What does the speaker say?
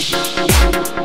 Gracias.